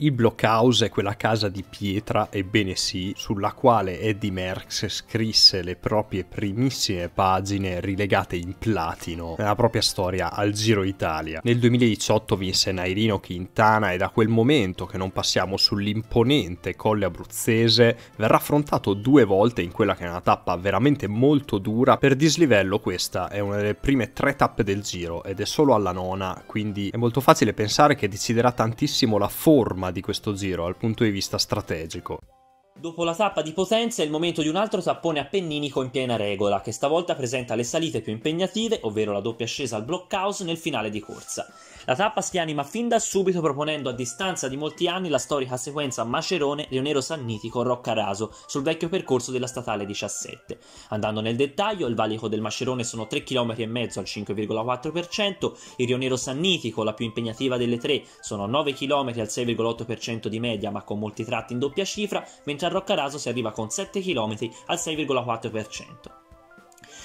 Il Blockhouse è quella casa di pietra, ebbene sì, sulla quale Eddie Merckx scrisse le proprie primissime pagine rilegate in platino nella propria storia al Giro Italia. Nel 2018 vinse Nairino Quintana e da quel momento che non passiamo sull'imponente colle abruzzese verrà affrontato due volte in quella che è una tappa veramente molto dura. Per dislivello questa è una delle prime tre tappe del Giro ed è solo alla nona, quindi è molto facile pensare che deciderà tantissimo la forma di questo giro dal punto di vista strategico. Dopo la tappa di Potenza è il momento di un altro tappone appenninico in piena regola, che stavolta presenta le salite più impegnative, ovvero la doppia ascesa al blockhouse nel finale di corsa. La tappa si anima fin da subito proponendo a distanza di molti anni la storica sequenza Macerone-Leonero Sannitico Roccaraso sul vecchio percorso della statale 17. Andando nel dettaglio, il valico del Macerone sono 3 km al 5,4%, il Rionero Sannitico, la più impegnativa delle tre, sono 9 km al 6,8% di media ma con molti tratti in doppia cifra, mentre a Roccaraso si arriva con 7 km al 6,4%.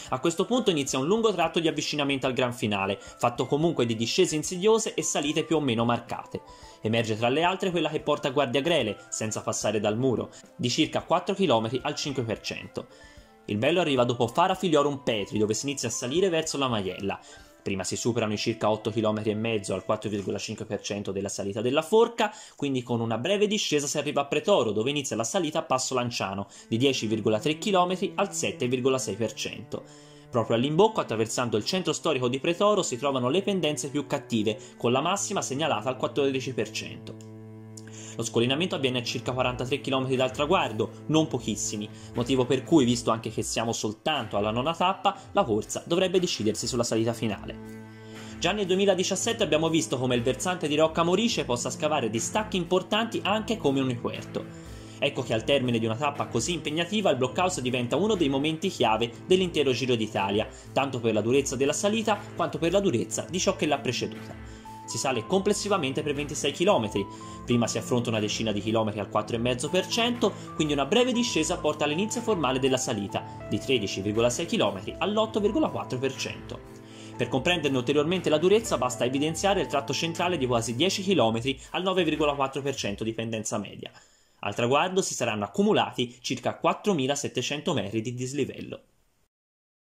A questo punto inizia un lungo tratto di avvicinamento al gran finale, fatto comunque di discese insidiose e salite più o meno marcate. Emerge tra le altre quella che porta Guardia Grele, senza passare dal muro, di circa 4 km al 5%. Il bello arriva dopo Fara Filiorum Petri, dove si inizia a salire verso la Maiella. Prima si superano i circa 8 km e mezzo al 4,5% della salita della forca, quindi con una breve discesa si arriva a Pretoro, dove inizia la salita a Passo Lanciano, di 10,3 km al 7,6%. Proprio all'imbocco, attraversando il centro storico di Pretoro, si trovano le pendenze più cattive, con la massima segnalata al 14%. Lo scollinamento avviene a circa 43 km dal traguardo, non pochissimi, motivo per cui, visto anche che siamo soltanto alla nona tappa, la corsa dovrebbe decidersi sulla salita finale. Già nel 2017 abbiamo visto come il versante di Rocca Morice possa scavare distacchi importanti anche come un Iquerto. Ecco che al termine di una tappa così impegnativa il blockhouse diventa uno dei momenti chiave dell'intero Giro d'Italia, tanto per la durezza della salita quanto per la durezza di ciò che l'ha preceduta. Si sale complessivamente per 26 km, prima si affronta una decina di chilometri al 4,5%, quindi una breve discesa porta all'inizio formale della salita, di 13,6 km all'8,4%. Per comprenderne ulteriormente la durezza basta evidenziare il tratto centrale di quasi 10 km al 9,4% di pendenza media. Al traguardo si saranno accumulati circa 4.700 metri di dislivello.